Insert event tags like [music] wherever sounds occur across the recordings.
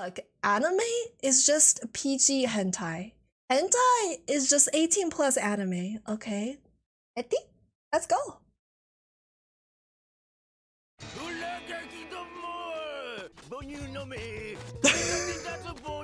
Look, anime is just PG hentai. Hentai is just 18 plus anime, okay? Ready? Let's go. [laughs]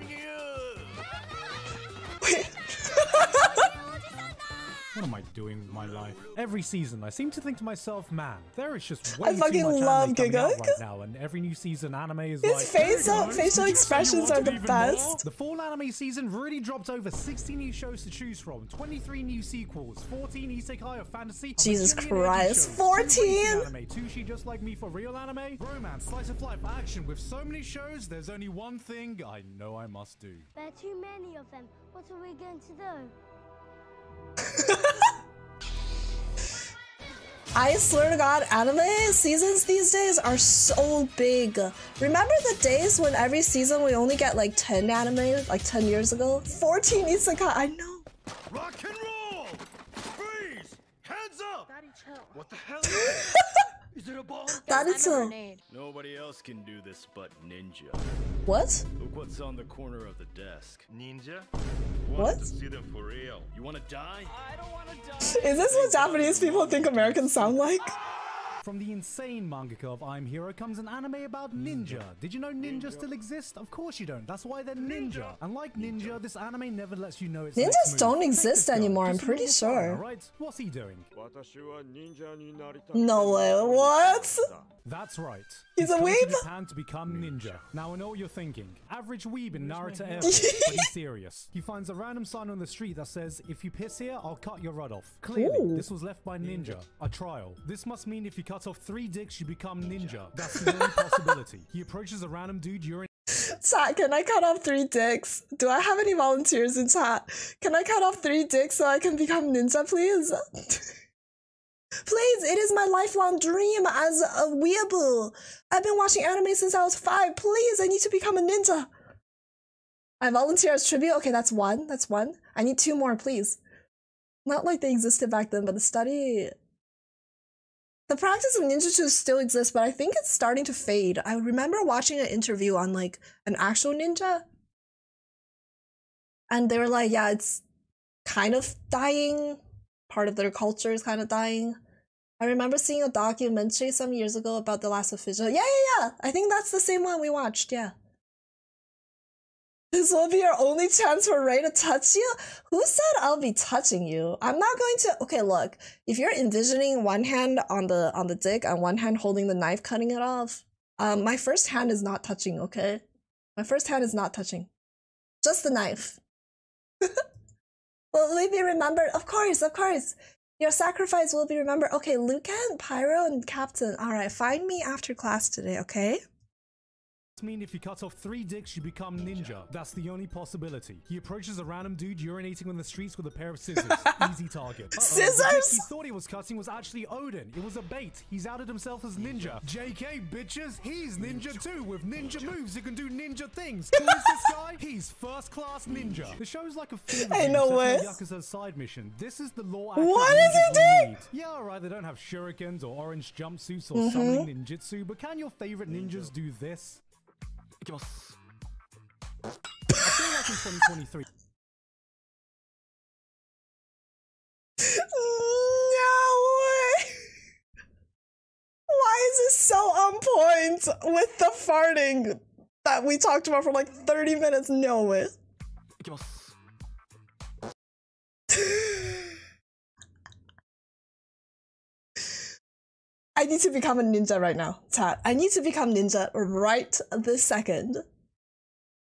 What am I doing with my life? Every season, I seem to think to myself, man, there is just I way fucking too much love anime coming out right now, and every new season anime is His like. face "Hey up- facial did you say you expressions are the even best." more?" The fall anime season really dropped over 60 new shows to choose from, 23 new sequels, 14 isekai of fantasy. Jesus Christ, indie shows, 14? two racing Anime, Tushi just like me for real anime, romance, slice of life, action. With so many shows, there's only one thing I know I must do. There are too many of them. What are we going to do? I swear to God, anime seasons these days are so big. Remember the days when every season we only get like 10 anime, like 10 years ago? 14 isekai, I know. Rock and roll! Freeze! Hands up! Daddy, chill. What the hell is it? Is it a bomb? That is a a grenade. Nobody else can do this but Ninja. what? Look what's on the corner of the desk. Ninja? What? To see them for real. You wanna die? I don't wanna die. Is this what Japanese people think Americans sound like? Ah! From the insane mangaka of I'm Hero comes an anime about ninja. ninja. Did you know ninja, ninja, still exist? Of course you don't. That's why they're ninja. ninja. And like ninja, this anime never lets you know it's Ninjas don't exist anymore, I'm pretty sure. What's he doing? No way, what? That's right. He's a come to weeb? Japan to become ninja. Now I know what you're thinking. Average weeb in Naruto Airport, but he's [laughs] serious. He finds a random sign on the street that says, "If you piss here, I'll cut your rod off." Clearly, Ooh. this was left by ninja. A trial. This must mean if you cut off three dicks, you become ninja. [laughs] That's the only possibility. He approaches a random dude urinating. Chat, can I cut off three dicks? Do I have any volunteers in chat? Can I cut off three dicks so I can become ninja, please? [laughs] please, it is my lifelong dream as a weeaboo. I've been watching anime since I was five. Please, I need to become a ninja. I volunteer as tribute. Okay, that's one. That's one. I need two more, please. Not like they existed back then, but the study. The practice of ninjutsu still exists, but I think it's starting to fade. I remember watching an interview on like an actual ninja, and they were like, "Yeah, it's kind of dying. Part of their culture is kind of dying." I remember seeing a documentary some years ago about the last official. Yeah, yeah, yeah. I think that's the same one we watched. Yeah. This will be our only chance for Ray to touch you? Who said I'll be touching you? I'm not going to Okay, look. If you're envisioning one hand on the on the dick and one hand holding the knife cutting it off, um my first hand is not touching, okay? My first hand is not touching. Just the knife. [laughs] will we be remembered? Of course, of course. Your sacrifice will be remembered. Okay, Lucan, Pyro, and Captain. Alright, find me after class today, okay? Mean if you cut off three dicks, you become ninja. That's the only possibility. He approaches a random dude urinating on the streets with a pair of scissors. [laughs] Easy target. Uh-oh, the Scissors? He thought he was cutting was actually Odin. It was a bait. He's outed himself as ninja. JK, bitches, he's ninja too. With ninja moves, he can do ninja things. Who is this guy? [laughs] He's first class ninja. The show's like a film. Ain't no way. a Yakuza's side mission. This is the law. What is he doing? Yeah, alright, they don't have shurikens or orange jumpsuits or Mm-hmm. summoning ninjutsu, but can your favorite ninjas do this? I feel like in 2023. No way! Why is this so on point with the farting that we talked about for like 30 minutes? No way. [laughs] [laughs] I need to become a ninja right now, Tat. I need to become ninja right this second.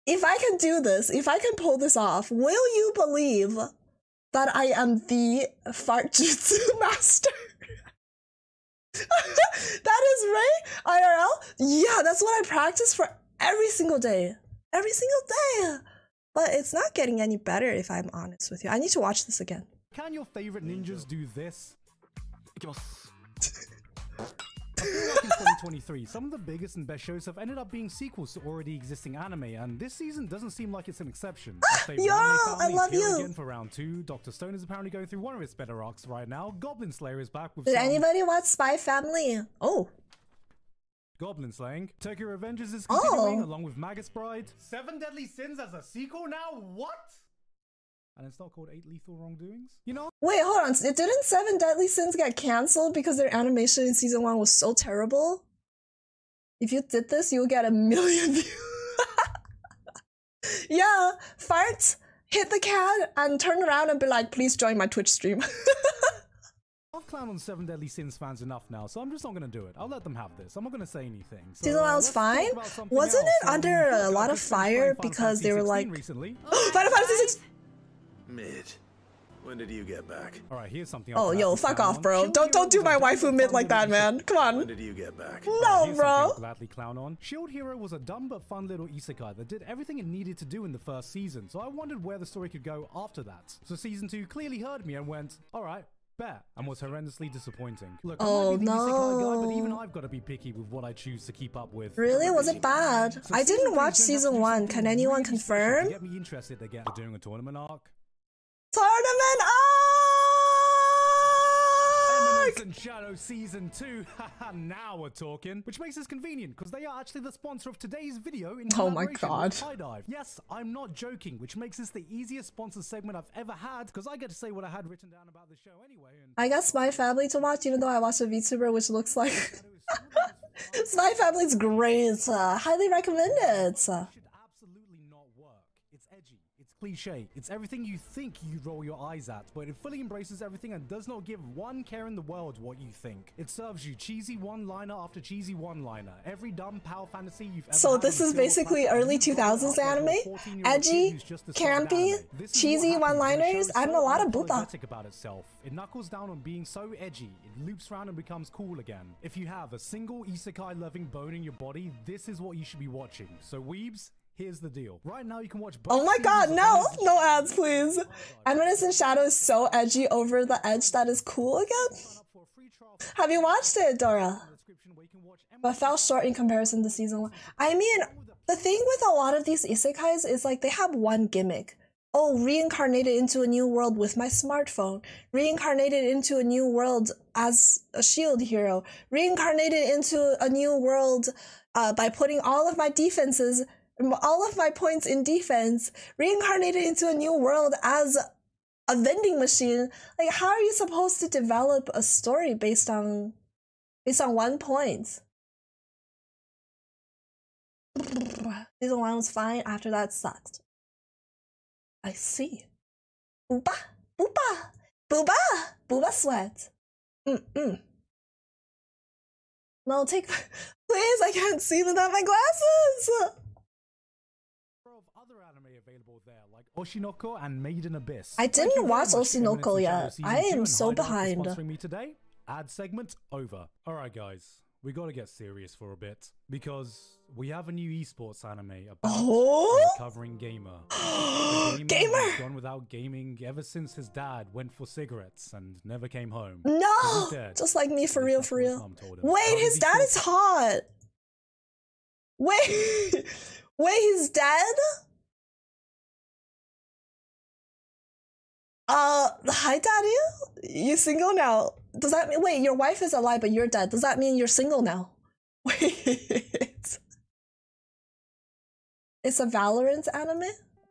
If I can do this, if I can pull this off, will you believe that I am the fart [laughs] jutsu master? [laughs] that is Ray IRL? Yeah, that's what I practice for every single day. Every single day. But it's not getting any better if I'm honest with you. I need to watch this again. Can your favorite ninjas do this? [laughs] I feel like in 2023, some of the biggest and best shows have ended up being sequels to already existing anime, and this season doesn't seem like it's an exception. Our ah, Yo, I love you. again for round two. Doctor Stone is apparently going through one of its better arcs right now. Goblin Slayer is back with Did some anybody watch Spy Family? Oh, Goblin Slaying. Tokyo Revengers is continuing Oh. along with Magus Bride. Seven Deadly Sins as a sequel now? What? And it's not called Eight Lethal Wrongdoings? You know, Wait, hold on. It didn't Seven Deadly Sins get canceled because their animation in season one was so terrible? If you did this, you'll get a million [laughs] views. [laughs] yeah, fart, hit the cat, and turn around and be like, please join my Twitch stream. [laughs] I've clowned on Seven Deadly Sins fans enough now, so I'm just not gonna do it. I'll let them have this. I'm not gonna say anything. So, Season one uh, was fine? Wasn't else. it under Um, a lot of fire playing Final because they were like- 16 recently. [gasps] Final Fantasy 6. Mid. When did you get back? All right, here's something. Oh, yo, fuck off, bro. Shield Don't don't do my waifu dumb mid like that, man. Come on. When did you get back? No, Here's something bro. I'll gladly clown on. Shield Hero was a dumb but fun little isekai that did everything it needed to do in the first season, so I wondered where the story could go after that. So season two clearly heard me and went, alright, bet, and was horrendously disappointing. Look, I Oh, might be the isekai guy, but even no. I've got to be picky with what I choose to keep up with. Really? Was it bad? So I didn't watch is gonna have to season one. Can anyone really special to confirm? Get me interested again. We're doing a tournament arc. Tournament arc! and Shadow Season 2. [laughs] Haha, now we're talking. Which makes this convenient, because they are actually the sponsor of today's video in Oh my God. with HIDIVE. Yes, I'm not joking, which makes this the easiest sponsor segment I've ever had, because I get to say what I had written down about the show anyway. I got Spy Family to watch, even though I watched a VTuber, which looks [laughs] like Spy [laughs] Family's great. Uh, highly recommend it. should absolutely not work. It's edgy, it's cliche, it's everything you think you roll your eyes at, but it fully embraces everything and does not give one care in the world what you think. It serves you cheesy one-liner after cheesy one-liner. Every dumb power fantasy you've ever So this is basically early you roll it 2000s up like you're a anime? Edgy, who's just discovered campy, anime. This is what cheesy happens when a show one-liners, so a lot of unapologetic about itself. It knuckles down on being so edgy, it loops around and becomes cool again. If you have a single isekai loving bone in your body, this is what you should be watching. So weebs, here's the deal. Right now you can watch both Oh my god, no! No ads, please! Eminence in Shadow is so edgy over the edge that is cool again. Sign up for a free trial Have you watched it, Dora? in the description where you can watch But fell short in comparison to season one. I mean, the thing with a lot of these isekais is like they have one gimmick. Oh, reincarnated into a new world with my smartphone. Reincarnated into a new world as a shield hero. Reincarnated into a new world uh, by putting all of my defenses, all of my points in defense. Reincarnated into a new world as a vending machine. Like, how are you supposed to develop a story based on based on one point? [sighs] Season one was fine. After that, sucked. I see. Booba, booba, booba, booba sweat. Mm mm. No, take. [laughs] Please, I can't see without my glasses. Of other anime available there, like Oshinoko and Made in Abyss. I didn't watch Oshinoko yet. I am so HIDIVE for behind. Sponsoring me today. Ad segment over. All right, guys, we got to get serious for a bit because we have a new esports anime about Oh? a recovering gamer. [gasps] Gamer Gamer! gone without gaming ever since his dad went for cigarettes and never came home. No, just like me, for real, for that's what his real. mom told him. How [laughs] Wait, his dad is hot. Wait, wait, he's dead. Uh, hi, daddy. You single now? Does that mean wait? Your wife is alive, but you're dead. Does that mean you're single now? [laughs] Wait, it's a Valorant anime.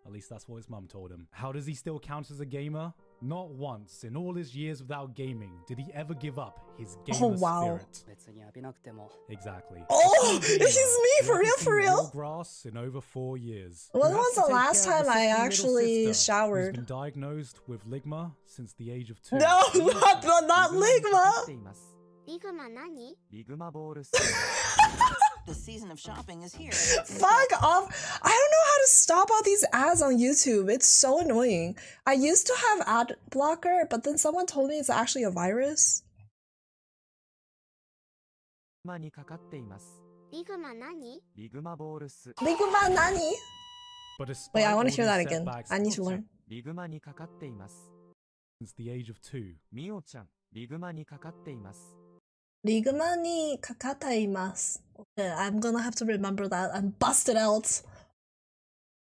At least that's what his mum told him. How does he still count as a gamer? Not once in all his years without gaming did he ever give up his gamer Oh, wow. spirit. 別に浴びなくても Exactly. Oh, A true gamer he's me, who for real, hasn't for seen real. real grass in over four years. When Who was has to the take last care of a time I 16 little actually sister showered? Who's been diagnosed with ligma since the age of two. No, [laughs] not not, not Ligma. ていますリグマ何リグマボールス [laughs] The season of shopping is here. Fuck off. I don't know how to stop all these ads on YouTube. It's so annoying. I used to have ad blocker, but then someone told me it's actually a virus. マにかかっていますリグマ何リグマボールス Ligma nani? But despite Wait, I want all to hear these that again. setbacks, I need to Mio-chan, learn. リグマにかかっています Since the age of two. ミオちゃんリグマにかかっています リグマにかかっています。I'm gonna have to remember that and bust it out.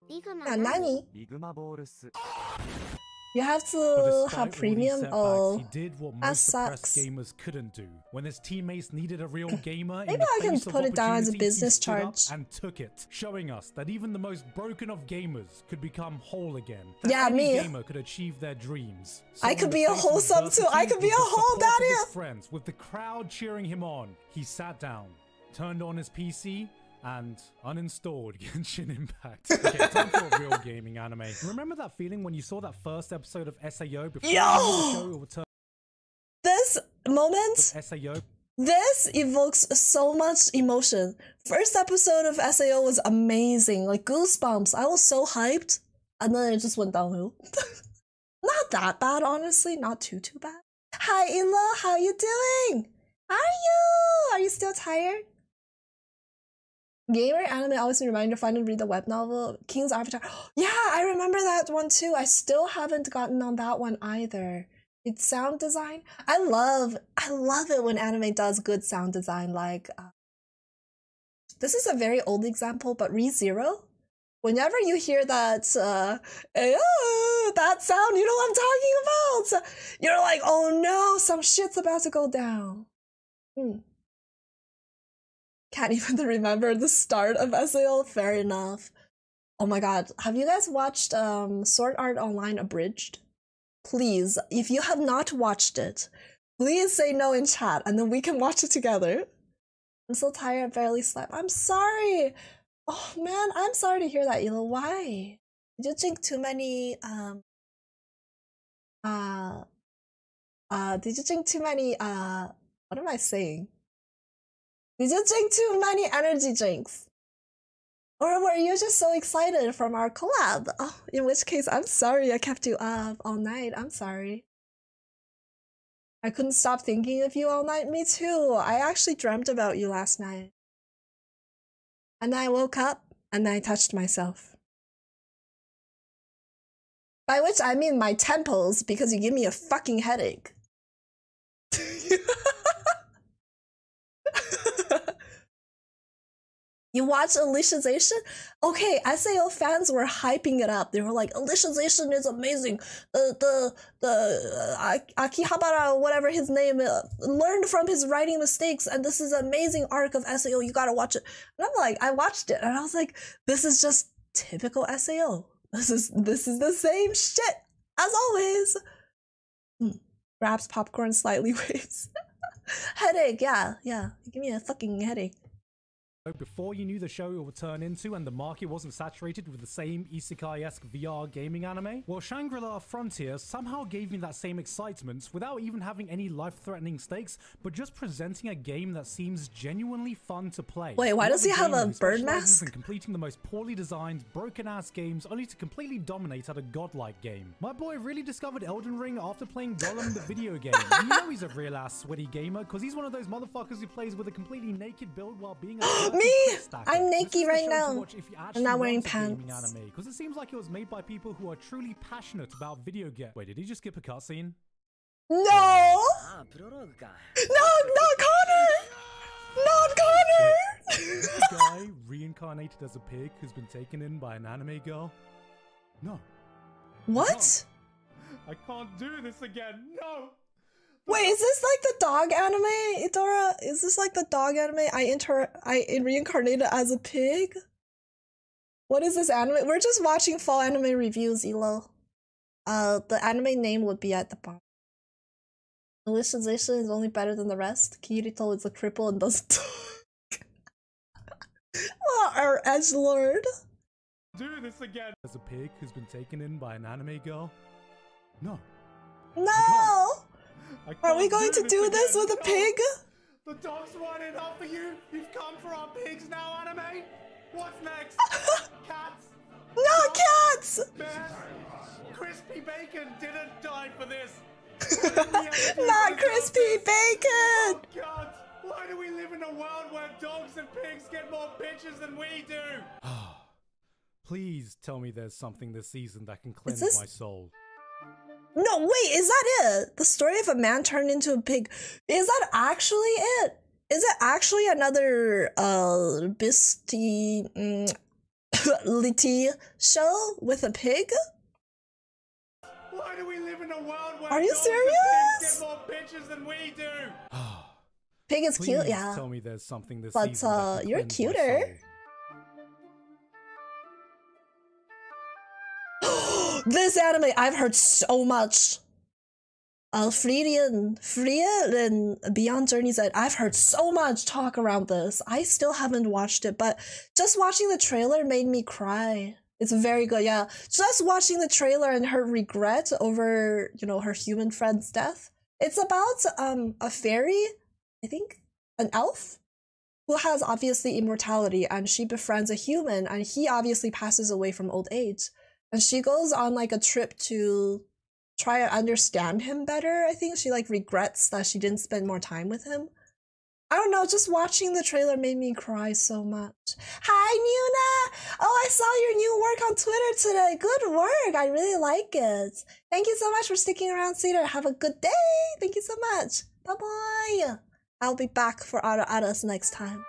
リグマ何リグマボールス。You have to have premium. Oh, he did what most sucks. gamers couldn't do. When his teammates needed a real [clears throat] gamer, in Maybe I can put it down as a business charge. and took it, showing us that even the most broken of gamers could become whole again. That Yeah, me. gamer could achieve their dreams. I could be a of wholesome too. I could be a whole daddy. friends, with the crowd cheering him on, he sat down, turned on his PC, and uninstalled [laughs] Genshin Impact. Okay, time for a real gaming anime. Remember that feeling when you saw that first episode of SAO before Yo! the show would this moment, SAO this evokes so much emotion. First episode of SAO was amazing, like goosebumps. I was so hyped, and then it just went downhill. [laughs] not that bad, honestly. Not too too bad. Hi, Ila. How are you doing? Are you? Are you still tired? Gamer anime always a reminder finally read the web novel King's Avatar. [gasps] Yeah, I remember that one too. I still haven't gotten on that one either. It's sound design. I love I love it when anime does good sound design. Like uh, this is a very old example, but ReZero. Whenever you hear that uh, ah, that sound, you know what I'm talking about. You're like, oh no, some shit's about to go down. Hmm. Can't [laughs] even remember the start of SAO. Fair enough. Oh my god, have you guys watched um Sword Art Online Abridged? Please, if you have not watched it, please say no in chat and then we can watch it together. I'm so tired, I barely slept. I'm sorry. Oh man, I'm sorry to hear that, Ela. Why? Did you drink too many um uh uh did you drink too many uh what am I saying? Did you drink too many energy drinks? Or were you just so excited from our collab? Oh, in which case, I'm sorry I kept you up all night. I'm sorry. I couldn't stop thinking of you all night. Me too. I actually dreamt about you last night. And I woke up and I touched myself. By which I mean my temples because you give me a fucking headache. [laughs] You watch Alicization? Okay, SAO fans were hyping it up. They were like, Alicization is amazing. The the uh, Akihabara, whatever his name, uh, learned from his writing mistakes, and this is an amazing arc of SAO. You gotta watch it. And I'm like, I watched it, and I was like, this is just typical SAO. This is this is the same shit as always. Hmm. Grabs popcorn, slightly [laughs] waves. headache, yeah, yeah. Give me a fucking headache. Before you knew the show it would turn into and the market wasn't saturated with the same isekai-esque VR gaming anime? Well, Shangri-La Frontier somehow gave me that same excitement without even having any life-threatening stakes, but just presenting a game that seems genuinely fun to play. Wait, why does he have a bird mask? in completing the most poorly designed, broken-ass games only to completely dominate at a godlike game. My boy really discovered Elden Ring after playing Gollum the video game. [laughs] You know he's a real-ass sweaty gamer, because he's one of those motherfuckers who plays with a completely naked build while being a [gasps] Me? I'm naked right now. I'm not wearing pants. Because it seems like it was made by people who are truly passionate about video games. Wait, did he just skip a cutscene? No! No, not Connor! Not Connor! this guy reincarnated as a pig who's been taken in by an anime girl? No. What? I can't, I can't do this again. No! Wait, is this like the dog anime, Idora? Is this like the dog anime? I inter I reincarnated as a pig? What is this anime? We're just watching fall anime reviews, Elo. Uh, the anime name would be at the bottom. Alicization is only better than the rest. Kirito is a cripple and doesn't talk. [laughs] oh, our edge lord. Do this again. As a pig who's been taken in by an anime girl? No. No! I Are we can't going to do this again. with a pig? The dogs want it out for you. You've come for our pigs now, anime. What's next? [laughs] Cats. No cats! Bears. Crispy bacon didn't die for this. [laughs] Not crispy bacon! Oh God! Why do we live in a world where dogs and pigs get more bitches than we do? [sighs] Please tell me there's something this season that can cleanse this- my soul. No, wait, is that it? The story of a man turned into a pig. Is that actually it? Is it actually another uh Bisty mm, [coughs] Litty show with a pig? Why do we live in a world where Are you dogs pigs serious? get more bitches than we do? Pig is cute, yeah. Tell me there's something this But, season uh, you're cleanse my cuter. This anime, I've heard so much. Alfredian, Frieren, Frieren Beyond Journey's End, I've heard so much talk around this. I still haven't watched it, but just watching the trailer made me cry. It's very good, yeah. Just watching the trailer and her regret over, you know, her human friend's death. It's about um a fairy, I think, an elf, who has obviously immortality, and she befriends a human, and he obviously passes away from old age and she goes on like a trip to try to understand him better i think. She like regrets that she didn't spend more time with him. I don't know just watching the trailer made me cry so much. Hi nuna oh i saw your new work on twitter today. Good work. I really like it. Thank you so much for sticking around cedar have a good day. Thank you so much. Bye bye i'll be back for Ara Aras next time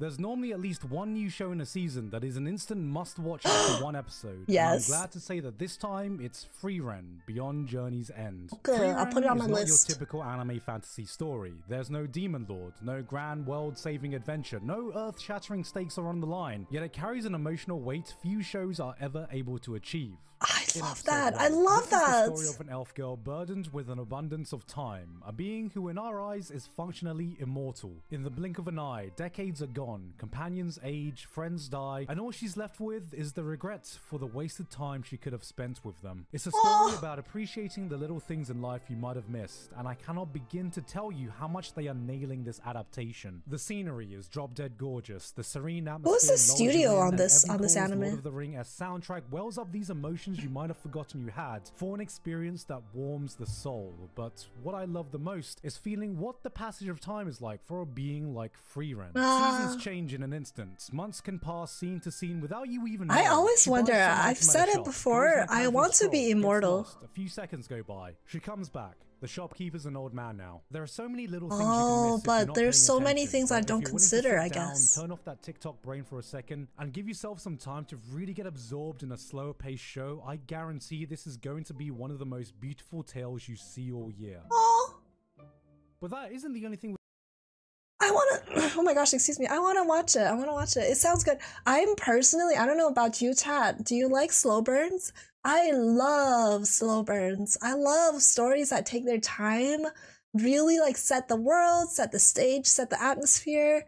There's normally at least one new show in a season that is an instant must watch after [gasps] one episode. and Yes. I'm glad to say that this time it's Frieren Beyond Journey's End. Good, Free I'll put it on my not list. your typical anime fantasy story. There's no demon lord, no grand world saving adventure, no earth shattering stakes are on the line, yet it carries an emotional weight few shows are ever able to achieve. [sighs] [laughs] i love that i love this that Is the story of an elf girl burdened with an abundance of time, a being who, in our eyes, is functionally immortal. In the blink of an eye, decades are gone, companions age, friends die, and all she's left with is the regret for the wasted time she could have spent with them. It's a story Oh. about appreciating the little things in life you might have missed, and I cannot begin to tell you how much they are nailing this adaptation. The scenery is drop dead gorgeous, the serene atmosphere. Who's the studio in, on this- on this anime? Lord of the Ring as soundtrack wells up these emotions you might have forgotten you had for an experience that warms the soul. But what I love the most is feeling what the passage of time is like for a being like Frieren. Ah. Seasons change in an instant. Months can pass scene to scene without you even I knowing. always wonder, I've said it shop, before, goes on a I want to be immortal. lost. A few seconds go by. She comes back. The shopkeeper's an old man now. There are so many little things you Oh, can miss oh, but there's so many things I don't you're willing to consider, I down, guess. Turn off that TikTok brain for a second and give yourself some time to really get absorbed in a slower paced show. I guarantee this is going to be one of the most beautiful tales you see all year. Oh, But that isn't the only thing. I want [clears throat] to. Oh my gosh, excuse me. I want to watch it. I want to watch it. It sounds good. I'm personally, I don't know about you, Chad. Do you like slow burns? I love slow burns. I love stories that take their time, really like set the world, set the stage, set the atmosphere,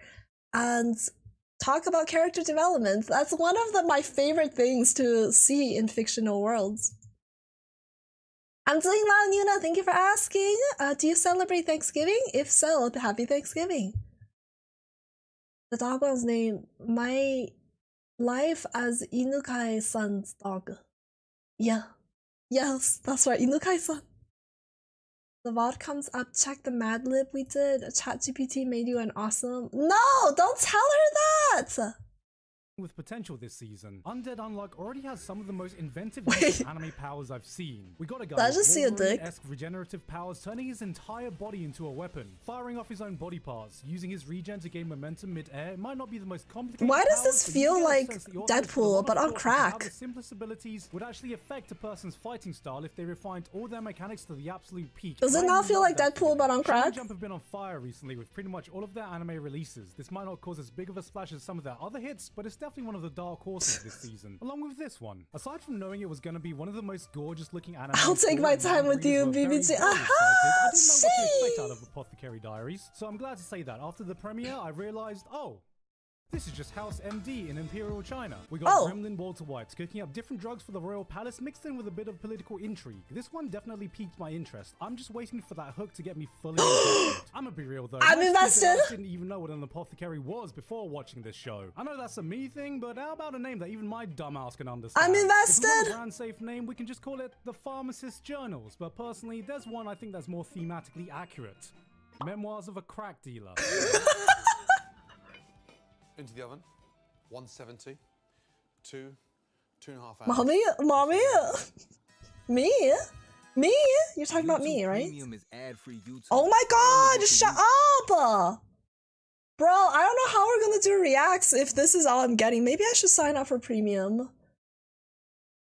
and talk about character development. That's one of the, my favorite things to see in fictional worlds. I'm doing well, Nuna. Thank you for asking. Uh, do you celebrate Thanksgiving? If so, happy Thanksgiving. The dog was named My Life as Inukai-san's dog. Yeah. Yes, that's right, Inukai-san. The VOD comes up, check the Mad Lib we did. ChatGPT made you an awesome. No, don't tell her that! With potential this season. Undead Unluck already has some of the most inventive [laughs] anime powers I've seen. We got a guy with just see a dick? Wolverine-esque regenerative powers turning his entire body into a weapon, firing off his own body parts, using his regen to gain momentum mid-air. It might not be the most complicated Why does this you feel like sense that the author has put a Deadpool, but on thought into How crack? the simplest abilities would actually affect a person's fighting style if they refined all their mechanics to the absolute peak. Does it not feel like Deadpool, but on crack? Jump have been on fire recently with pretty much all of their anime releases. This might not cause as big of a splash as some of their other hits, but it's definitely one of the dark horses this [laughs] season, along with this one. Aside from knowing it was going to be one of the most gorgeous looking anime, I'll take my time with you, BBG. Aha, I didn't know what to expect see. out of Apothecary Diaries, so I'm glad to say that after the premiere, I realized, oh. This is just House MD in Imperial China. We got Oh. Gremlin Walter White cooking up different drugs for the royal palace mixed in with a bit of political intrigue. This one definitely piqued my interest. I'm just waiting for that hook to get me fully [gasps] invested. I'm gonna be real though. I'm invested. ass didn't even know what an apothecary was before watching this show. I know that's a me thing, but how about a name that even my dumbass can understand? I'm If we want a safe name, we can just call it the Pharmacist Journals. But personally, there's one I think that's more thematically accurate. Memoirs of a Crack Dealer. [laughs] Into the oven. 170. Two, two and a half hours. Mommy, mommy, me, me. You're talking about me, right? Premium is ad-free YouTube. Oh my God! Shut up! Bro, I don't know how we're gonna do reacts if this is all I'm getting. Maybe I should sign up for premium.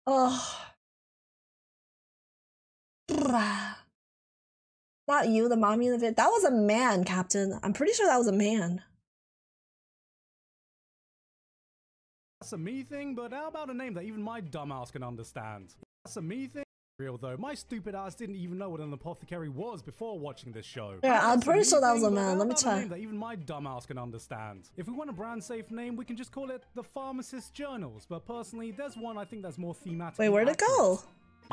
Oh. Not you, the mommy in the vid. That was a man, Captain. I'm pretty sure that was a man. That's a me thing, but how about a name that even my dumb ass can understand? That's a me thing. Real though, my stupid ass didn't even know what an apothecary was before watching this show. Yeah, I'm pretty sure that was a man. Let me check. name that even my dumb ass can understand. If we want a brand safe name, we can just call it the Pharmacist Journals. But personally, there's one I think that's more thematic. Wait, where'd it go?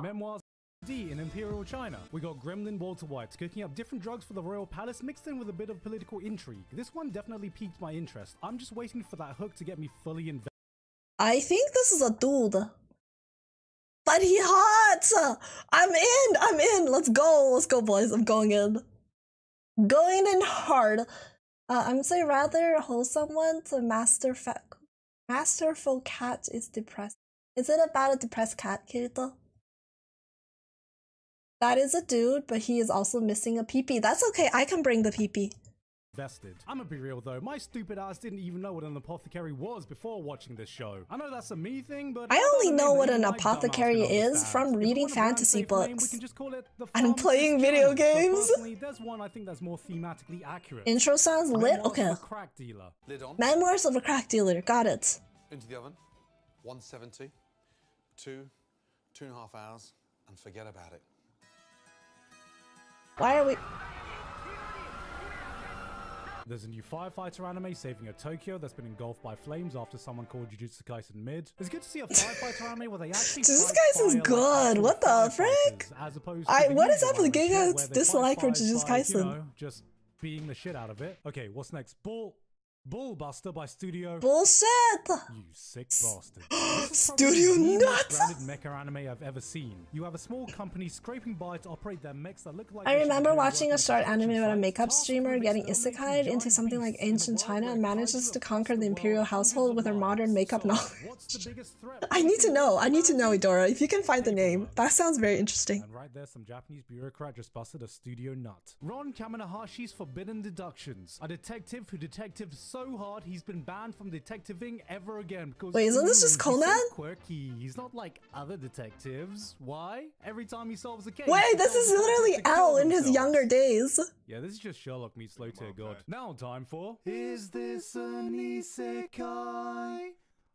Memoirs D in Imperial China. We got Gremlin Walter White cooking up different drugs for the royal palace mixed in with a bit of political intrigue. This one definitely piqued my interest. I'm just waiting for that hook to get me fully invested. I think this is a dude. But he hot! I'm in! I'm in! Let's go! Let's go, boys. I'm going in. Going in hard. Uh, I'm say rather wholesome one to master masterful cat is depressed. Is it about a depressed cat, Kirito? That is a dude, but he is also missing a peepee. That's okay, I can bring the peepee. invested. I'm gonna be real though, my stupid ass didn't even know what an apothecary was before watching this show. I know that's a me thing, but I only know what an my dumb ass can apothecary is from reading want a brand fantasy safe name, books can just call it the and playing video games. there's one I think that's more thematically accurate. Intro sounds lit? Memoirs of Okay. a crack dealer. Lid on. Memoirs of a crack dealer. Got it. Into the oven. 170. Two, two and a half hours, and forget about it. Why are we? There's a new firefighter anime saving a Tokyo that's been engulfed by flames after someone called Jujutsu Kaisen mid. It's good to see a firefighter [laughs] anime where they actually Jujutsu Kaisen's good. What the frick? As opposed to I- the what is up with Giga's where they fight dislike for Jujutsu by, you Kaisen? know, just beating the shit out of it. Okay, what's next? Bull, Bullbuster by Studio. Bullshit! You sick bastard. [gasps] This is probably Studio nuts! branded mecha anime I've ever seen. You have a small company scraping by to operate their mechs that look like I remember watching a short anime about a makeup streamer getting isekai'd into something like beasts in a ancient China and manages to conquer the imperial household with her modern makeup knowledge. what's the biggest threat [laughs] I need to know. I need to know. Idora. If you can find the name, that sounds very interesting. And right there, some Japanese bureaucrat just busted a studio nut. Ron Kamonohashi's Forbidden Deductions. A detective who detectives so hard he's been banned from detectiving ever again because Wait, isn't this ooh, just he's so quirky. He's not like other detectives. Why? Every time he solves a case. Wait, this is literally detective to L in his younger days. Yeah, this is just Sherlock meets Low Tier God. Now time for Is this an isekai?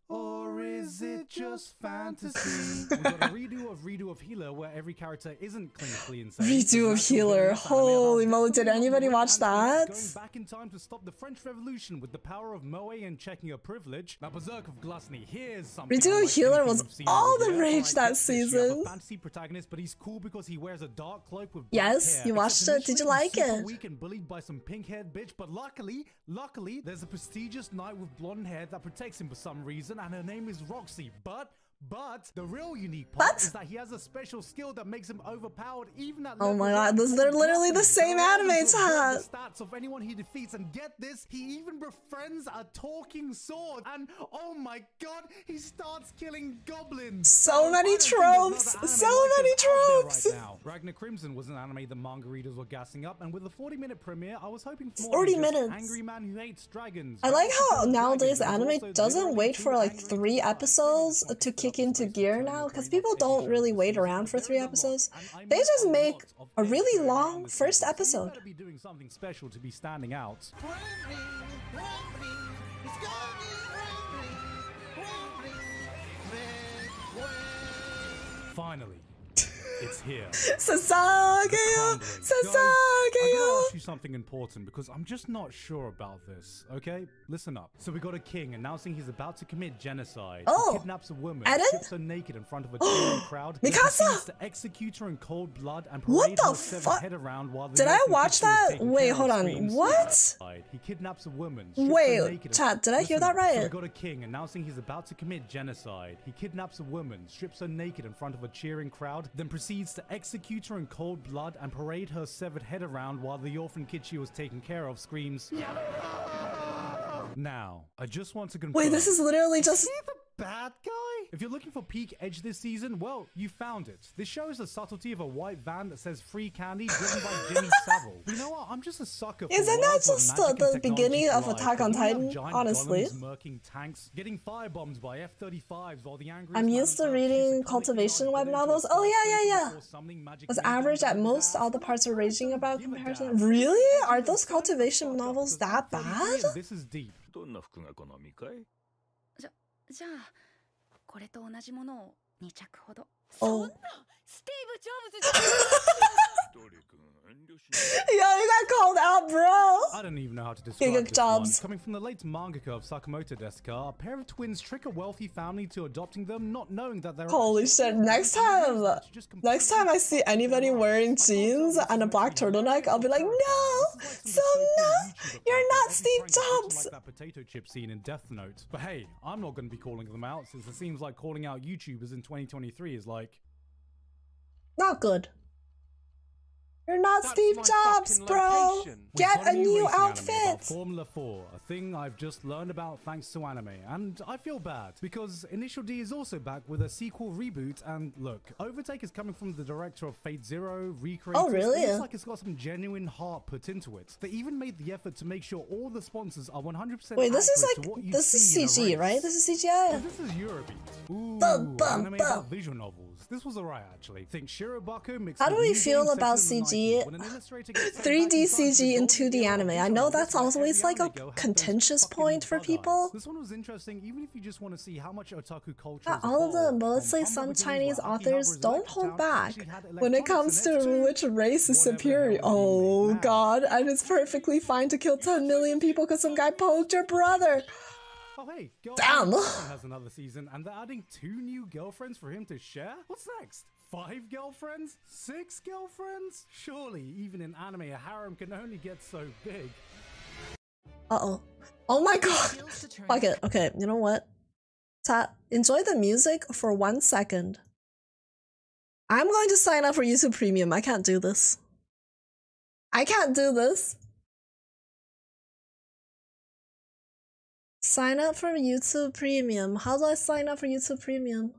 Or is it just fantasy? [laughs] we got a redo of redo of Healer where every character isn't clinically insane. Redo of There's an actual Healer. villainous anime Holy about moly, did definitely anybody not watch the right that? answer, Going back in time to stop the French Revolution with the power of Moe and checking your privilege. Now Berserk of Gluttony, here's something Redo of unlike Healer anything was we've seen all over the here. rage Alright, that get this, you have season. a fantasy protagonist, but he's cool because he wears a dark cloak with black Yes, hair. you watched Except it. Did you initially like he's super it? Weak and bullied by some pink-haired bitch, but luckily, luckily, there's a prestigious knight with blonde hair that protects him for some reason, and her name is Roxy. But but the real unique part But- is that he has a special skill that makes him overpowered even at Oh my god, this- they're literally the same anime chat. The stats of anyone he defeats, and get this, he even befriends a talking sword. And oh my god, he starts killing goblins. So oh, I many don't think there's tropes, so like many this out there tropes. Right now. Ragnar Crimson was an anime that manga readers were gassing up, and with a 40-minute premiere, I was hoping for 40 minutes. Angry man who hates dragons. I like how nowadays anime doesn't wait for like three episodes to it's kick into gear now because people don't really wait around for three is a lot, episodes. They just make a really long first. You episode. be doing something special to be standing out. Finally, it's here. Sasageyo! Crumbling. Guys, I gotta ask you something important because I'm just not sure about this. Okay, listen up. So we got a king announcing he's about to commit genocide. Oh. he kidnaps a woman, Eren? strips her naked in front of a cheering [gasps] crowd, Mikasa! to execute her in cold blood and What parade the fuck? head around while the Did I watch kid she was that? Wait, hold on. What? He kidnaps a woman. Wait, chat, did I hear that right? So we got a king announcing he's about to commit genocide. He kidnaps a woman, strips her naked in front of a cheering crowd, then proceeds to execute her in cold blood and parade her severed head around while the orphan kid she was taking care of screams. [laughs] Now, I just want to confirm. Wait, this is literally just. He the bad guy? If you're looking for peak edge this season, well, you found it. This shows the subtlety of a white van that says free candy driven by Jimmy [laughs] Savile. But you know what? I'm just a sucker for Isn't that just the- the beginning of collide. Attack on Like, we have Titan, giant honestly? murking tanks, getting firebombed by F-35s while the angry I'm used to reading cultivation web novels. Oh, yeah, yeah, yeah. Was average at most, all the parts are raging about comparison. Really? Are those cultivation novels that bad? じゃあこれと同じものを2着ほど。Oh. Yo, you got called out, bro. I don't even know how to describe Giga this jobs. one. Coming from the late mangaka of Sakamoto Desu ga, a pair of twins trick a wealthy family to adopting them, not knowing that they're. Holy shit! Next time, next time I see anybody wearing jeans and a black turtleneck, I'll be like, no, so no, you're not Steve Jobs. Like that potato chip scene in Death Note. But hey, I'm not going to be calling them out since it seems like calling out YouTubers in 2023 is like. Not good. You're not That's Steve Jobs, bro. location. Get a new racing anime about outfit. Formula 4, a thing I've just learned about thanks to anime, and I feel bad because Initial D is also back with a sequel reboot. And look, Overtake is coming from the director of Fate Zero, Recreators. Oh, really? It looks like it's got some genuine heart put into it. They even made the effort to make sure all the sponsors are 100% Wait, this is accurate to what like this is see in a CG, right? This is So CGI. this is Eurobeat. Ooh, Bum, bum, anime bum. about visual novels. This was alright actually. Think Shirobako mixed How do we feel about CG? 90s when an illustrator gets sent 3D back in CG the golden 2D anime. I know that's always like a anime girl had those contentious point for people. This one was interesting even if you just want to see how much otaku culture all of them, evolved but let's say some Chinese authors don't hold back when it comes to which race is superior. hell is being Oh god, and it's perfectly fine to kill 10 million people because some guy poked your brother. Oh hey, Damn. Has another season, and they're adding two new girlfriends for him to share. What's next? Five girlfriends? Six girlfriends? Surely, even in anime, a harem can only get so big. Uh oh. Oh my god. [laughs] Fuck it. Okay, you know what? Ta- enjoy the music for one second. I'm going to sign up for YouTube Premium. I can't do this. I can't do this. Sign up for YouTube Premium. How do I sign up for YouTube Premium?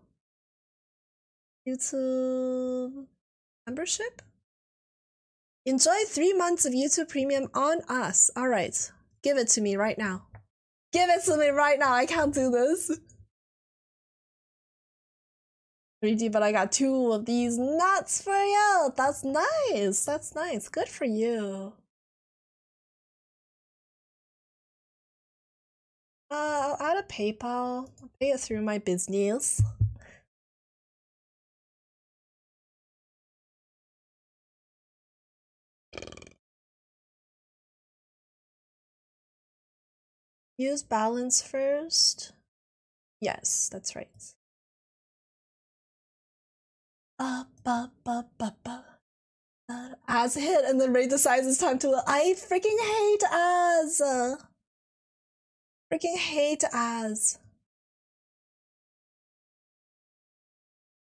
YouTube membership? Enjoy three months of YouTube Premium on us. All right. Give it to me right now. Give it to me right now. I can't do this. 3D, but I got two of these nuts for you. That's nice. That's nice. Good for you. Uh, I'll add a PayPal. I'll pay it through my business. Use balance first. Yes, that's right. Up, up, up, up, up. As hit and then rate decides it's time to. I freaking hate as. Freaking hate as.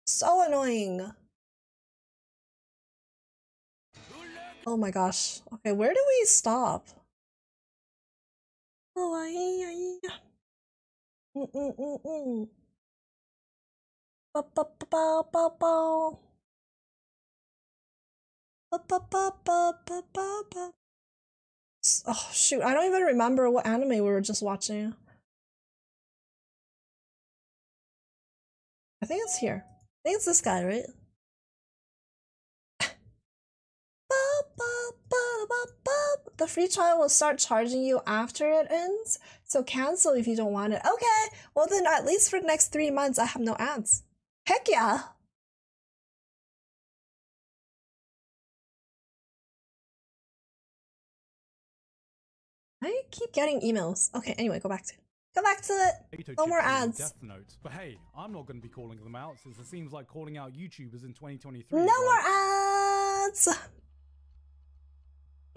So annoying. Oh my gosh. Okay, where do we stop? Oh, mm, mm. Ba, ba, ba, ba, ba, ba. Ba, ba, ba, ba, ba, ba, ba. Oh, shoot. I don't even remember what anime we were just watching. I think it's here. I think it's this guy, right? The free trial will start charging you after it ends, so cancel if you don't want it. Okay, well then at least for the next three months I have no ads. Heck yeah! I keep getting emails. Okay, anyway, go back to it. go back to it. No more ads. Death Note. But hey, I'm not going to be calling them out since it seems like calling out YouTubers in 2023. No more ads.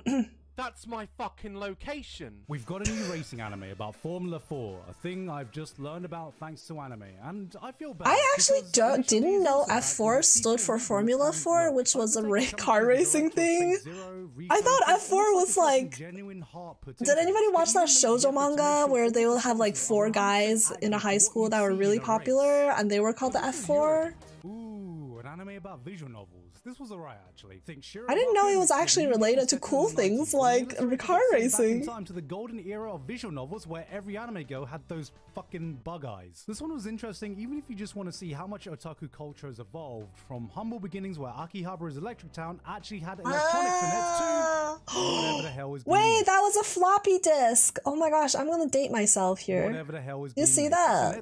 [clears throat] That's my fucking location. We've got a new racing anime about Formula 4, a thing I've just learned about thanks to anime, and I feel bad. I actually don't, didn't know F4 the stood for Formula 4, which was a ra- car racing of thing. Zero, I thought F4 was like- genuine heart Did anybody watch that even shoujo manga where they will have like four guys in a high school that were really in a race. popular and they were called the F4? Ooh, an anime about visual novels. This was alright actually. Think I didn't know it was actually related to cool things like car it back in racing. time to the golden era of visual novels where every anime girl had those fucking bug eyes. This one was interesting even if you just want to see how much otaku culture has evolved from humble beginnings where Akihabara's Electric Town actually had electronics in it too. Ah. Whatever the hell is [gasps] Wait, that was a floppy disk. Oh my gosh, I'm gonna date myself here. Whatever the hell is You see that?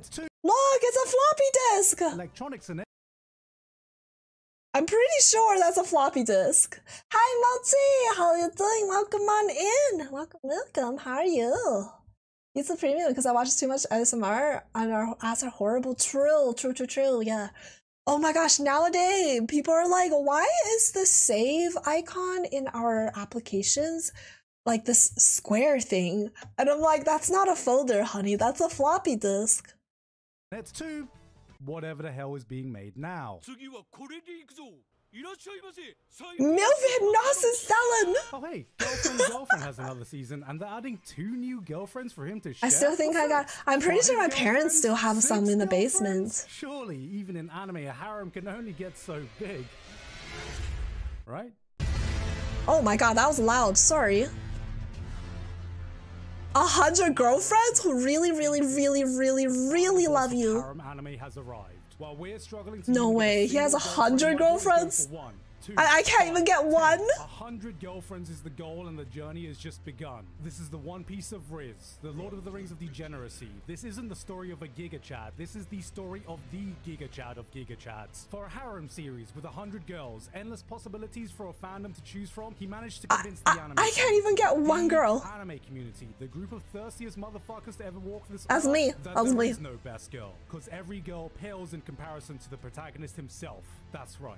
Look, it's a floppy disk. electronics in it. I'm pretty sure that's a floppy disk. Hi, Melty. How are you doing? Welcome on in. Welcome, welcome. How are you? It's a premium because I watch too much ASMR and our ass are horrible. True, true, true, true. Yeah. Oh my gosh, nowadays people are like, why is the save icon in our applications like this square thing? And I'm like, that's not a folder, honey. That's a floppy disk. That's too whatever the hell is being made now. Milford Noss is! Oh hey, Girlfriend Girlfriend has another season and they're adding two new girlfriends for him to share. I still think I got- I'm pretty sure my parents still have some in the basement. Surely, even in anime, a harem can only get so big. Right? Oh my god, that was loud, sorry. A hundred girlfriends who really, really, really, really, really love you. Harem anime has arrived. While we're struggling to No way, he has a hundred girlfriend, girlfriends? Go for one, two, I- I can't even get one? A hundred girlfriends is the goal, and the journey has just begun. This is the One Piece of Riz, the Lord of the Rings of Degeneracy. This isn't the story of a Giga Chad. This is the story of the Giga Chad of Giga Chads. For a harem series with a hundred girls, endless possibilities for a fandom to choose from, he managed to convince the anime. I can't even get one girl. Anime community, the group of thirstiest motherfuckers to ever walk this That's earth, me. That That was there me. is no best girl, because every girl pales in comparison to the protagonist himself. That's right.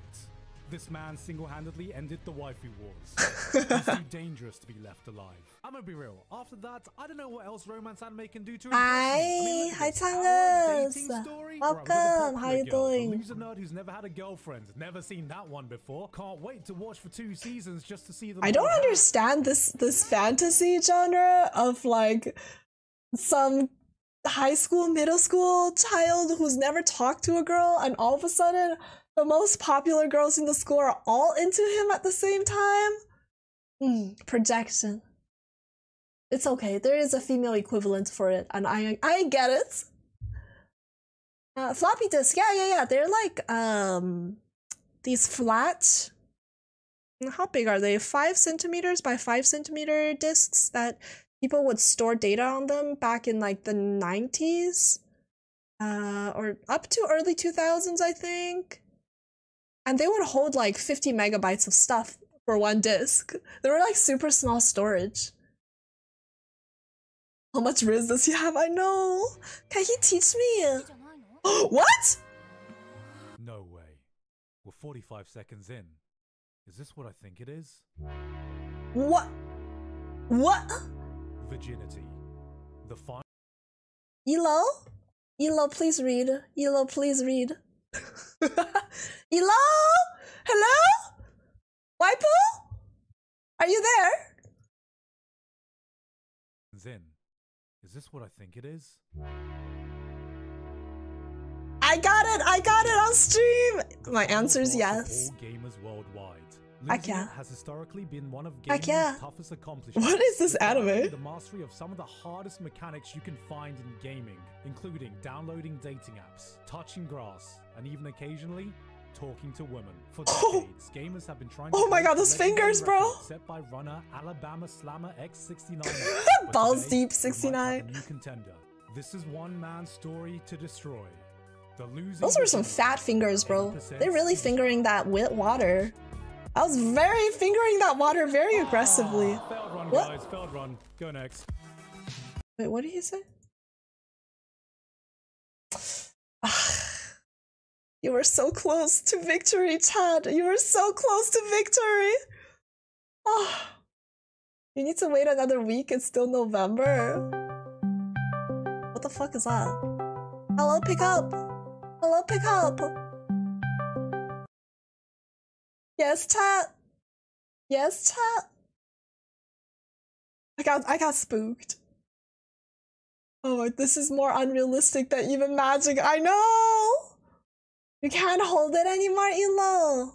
This man single-handedly ended the waifu wars. [laughs] it's too dangerous to be left alive. I'm gonna be real. After that, I don't know what else romance anime can do to impress me. I mean, Hi, at hi, Our Tangus. Welcome. Right, we've got the How you girl, doing? The loser nerd who's never had a girlfriend. Never seen that one before. Can't wait to watch for two seasons just to see them. I don't understand this this fantasy genre of like some high school, middle school child who's never talked to a girl, and all of a sudden the most popular girls in the school are all into him at the same time. Mm, projection. It's okay. There is a female equivalent for it, and I I get it. Uh, floppy disk, yeah, yeah, yeah. They're like um these flat how big are they? Five centimeters by five centimeter discs that people would store data on them back in like the 90s uh, or up to early 2000s, I think. And they would hold like 50 megabytes of stuff for one disk. They were like super small storage. How much Riz does he have? I know. Can he teach me? [gasps] what? No way. We're 45 seconds in. Is this what I think it is? What? What? Virginity. The final. Elo? Elo, please read. Elo, please read. [laughs] Elo? Hello? Waipu? Are you there? in. Is this what I think it is? I got it! I got it on stream! My answer is yes. All gamers worldwide. Yeah. it has historically been one of gaming's toughest accomplishments. What is this anime? The mastery of some of the hardest mechanics you can find in gaming, including downloading dating apps, touching grass, and even occasionally talking to women. For [laughs] Oh. decades, gamers have been trying to Oh my God, those fingers, bro. Set by runner Alabama Slammer X69. [laughs] But Balls today, deep we might have 69. new contender. This is one man's story to destroy. The losing Those were some fat fingers, bro. They're really fingering that wet water. I was very fingering that water very aggressively. Ah, Failed run, What? guys. Failed run. Go next. Wait, what did he say? [sighs] you were so close to victory, Chad. You were so close to victory. Oh, You need to wait another week. It's still November. What the fuck is that? Hello, pick up. Hello, pick up. Yes, chat. Yes, chat. I got I got spooked. Oh, this is more unrealistic than even magic. I know. You can't hold it anymore, Elo.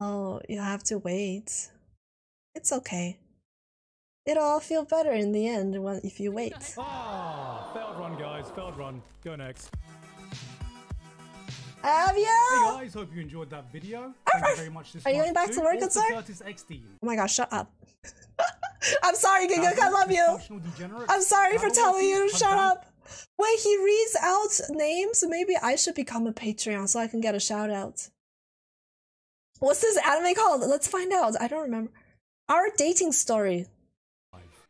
Oh, you have to wait. It's okay. It'll all feel better in the end if you wait. Ah, failed run, guys. Failed run. Go next. Have you? Hey guys, hope you enjoyed that video. Thank you very much. This Are you going back to work, good sir? Oh my gosh, shut up. [laughs] I'm sorry, Gigguk, I love you. I'm sorry for telling you shut up. Wait, he reads out names? Maybe I should become a Patreon so I can get a shout out. What's this anime called? Let's find out. I don't remember. Our dating story.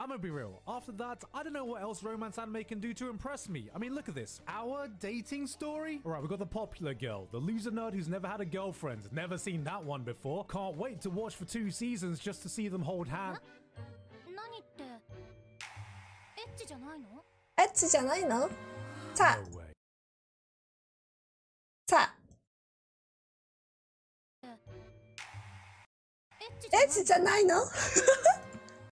I'm gonna be real. After that, I don't know what else romance anime can do to impress me. I mean, look at this. Our dating story? Alright, we got the popular girl, the loser nerd who's never had a girlfriend. Never seen that one before. Can't wait to watch for two seasons just to see them hold hands. 何ってエッチじゃないのエッチじゃないのさ No way. さエッチじゃエッチじゃないの